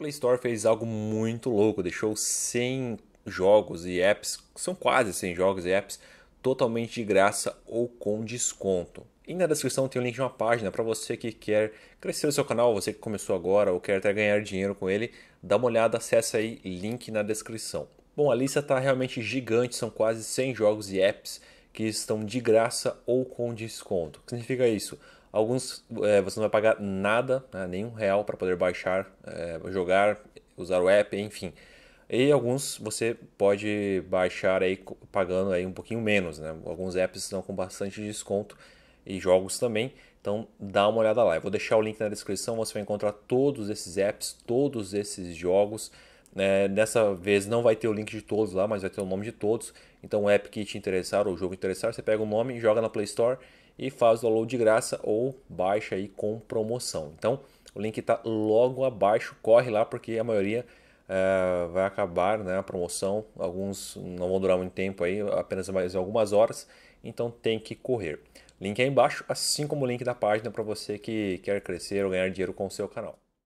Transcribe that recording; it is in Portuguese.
Play Store fez algo muito louco, deixou 100 jogos e apps, são quase 100 jogos e apps, totalmente de graça ou com desconto. E na descrição tem o link de uma página para você que quer crescer o seu canal, você que começou agora ou quer até ganhar dinheiro com ele, dá uma olhada, acessa aí, link na descrição. Bom, a lista está realmente gigante, são quase 100 jogos e apps que estão de graça ou com desconto. O que significa isso? Alguns é, você não vai pagar nada, né, nenhum real para poder baixar, é, jogar, usar o app, enfim. E alguns você pode baixar aí pagando aí um pouquinho menos, né? Alguns apps estão com bastante desconto e jogos também. Então dá uma olhada lá. Eu vou deixar o link na descrição, você vai encontrar todos esses apps, todos esses jogos. É, dessa vez não vai ter o link de todos lá, mas vai ter o nome de todos. Então o app que te interessar ou o jogo interessar, você pega o nome, joga na Play Store e faz o download de graça ou baixa aí com promoção. Então o link está logo abaixo, corre lá porque a maioria é, vai acabar né, a promoção. Alguns não vão durar muito tempo aí, apenas mais algumas horas, então tem que correr. Link aí embaixo, assim como o link da página para você que quer crescer ou ganhar dinheiro com o seu canal.